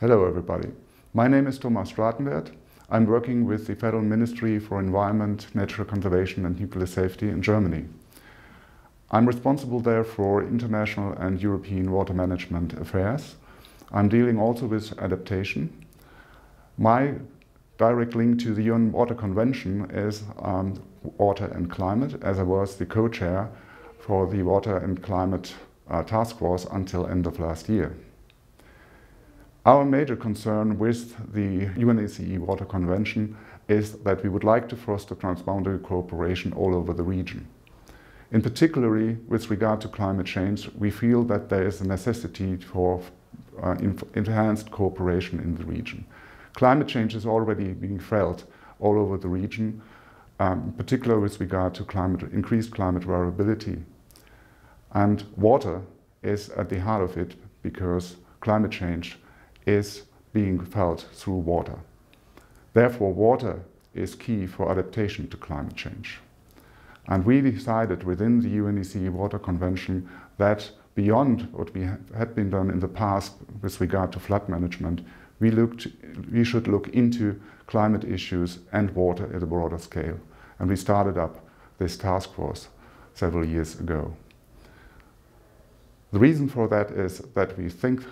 Hello everybody. My name is Thomas Stratenwerth. I'm working with the Federal Ministry for Environment, Natural Conservation and Nuclear Safety in Germany. I'm responsible there for international and European water management affairs. I'm dealing also with adaptation. My direct link to the UN Water Convention is um, water and climate, as I was the co-chair for the Water and Climate uh, Task Force until end of last year. Our major concern with the UNECE Water Convention is that we would like to foster transboundary cooperation all over the region. In particular, with regard to climate change, we feel that there is a necessity for uh, enhanced cooperation in the region. Climate change is already being felt all over the region, um, in particular with regard to climate, increased climate variability. And water is at the heart of it because climate change is being felt through water. Therefore, water is key for adaptation to climate change. And we decided within the UNECE Water Convention that beyond what we had been done in the past with regard to flood management, we, looked, we should look into climate issues and water at a broader scale. And we started up this task force several years ago. The reason for that is that we think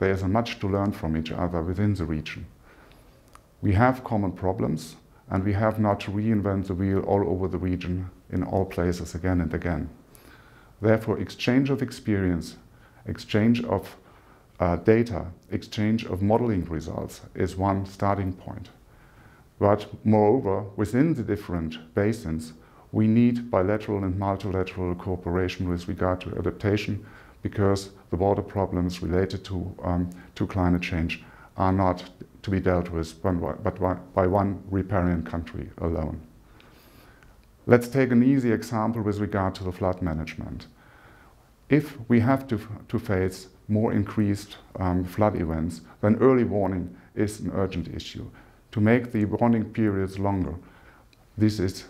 there is much to learn from each other within the region. We have common problems and we have not to reinvent the wheel all over the region in all places again and again. Therefore, exchange of experience, exchange of uh, data, exchange of modeling results is one starting point. But moreover, within the different basins, we need bilateral and multilateral cooperation with regard to adaptation because the water problems related to, um, to climate change are not to be dealt with but by one riparian country alone. Let's take an easy example with regard to the flood management. If we have to, to face more increased um, flood events, then early warning is an urgent issue. To make the warning periods longer, this is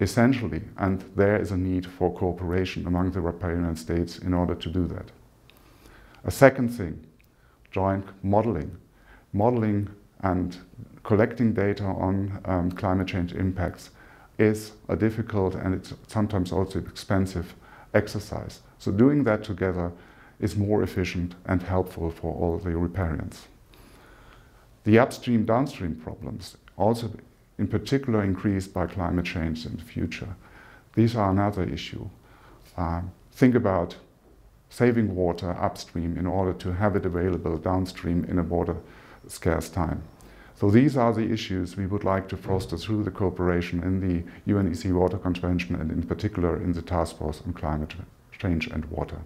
essentially, and there is a need for cooperation among the riparian states in order to do that. A second thing, joint modeling. Modeling and collecting data on um, climate change impacts is a difficult and it's sometimes also expensive exercise. So doing that together is more efficient and helpful for all the riparians. The upstream downstream problems also in particular increased by climate change in the future. These are another issue. Uh, think about saving water upstream in order to have it available downstream in a water scarce time. So these are the issues we would like to foster through the cooperation in the UNECE Water Convention and in particular in the Task Force on Climate Change and Water.